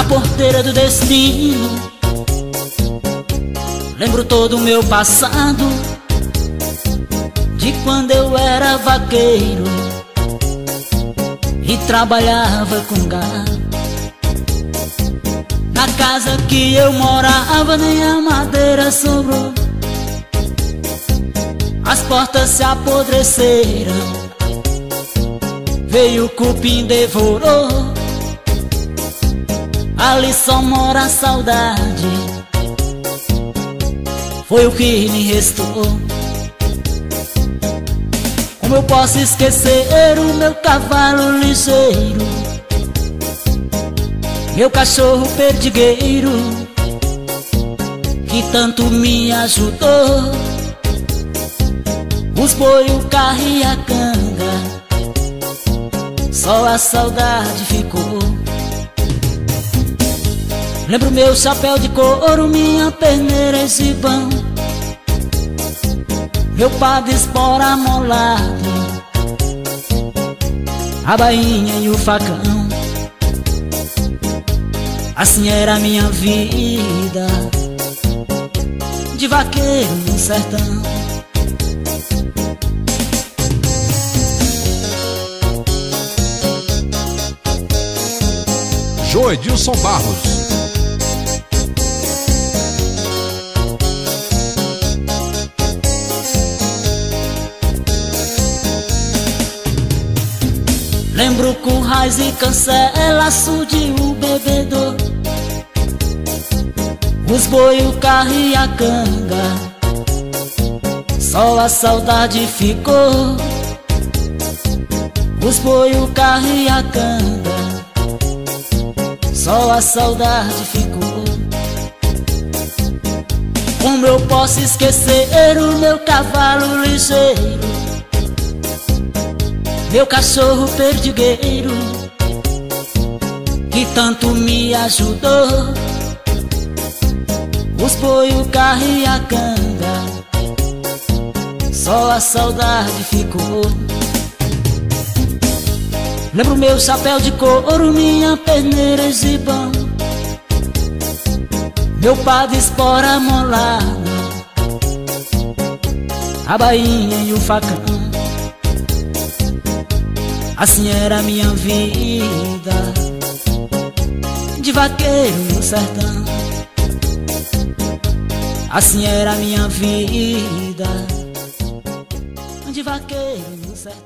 a porteira do destino. Lembro todo o meu passado, de quando eu era vaqueiro e trabalhava com gado. Na casa que eu morava, nem a madeira sobrou. As portas se apodreceram, veio o cupim devorou. Ali só mora a saudade. Foi o que me restou. Como eu posso esquecer o meu cavalo ligeiro? Meu cachorro perdigueiro Que tanto me ajudou. Os boi, o carro e a canga Só a saudade ficou Lembro meu chapéu de couro, minha perneira e gibão Meu pá de espora molado A bainha e o facão. Assim era minha vida De vaqueiro no sertão. Joedilson Barros Lembro com raiz e cancela de o bebedor Os boi, o carro e a canga. Só a saudade ficou. Os boi, o carro e a canga. Só a saudade ficou. Como eu posso esquecer o meu cavalo ligeiro meu cachorro perdigueiro Que tanto me ajudou. Os boi, o carro e a canga Só a saudade ficou. Lembro meu chapéu de couro, minha perneira e gibão. Meu pá de espora molado A bainha e o facão Assim era minha vida. De vaqueiro no sertão. Assim era minha vida. De vaqueiro no sertão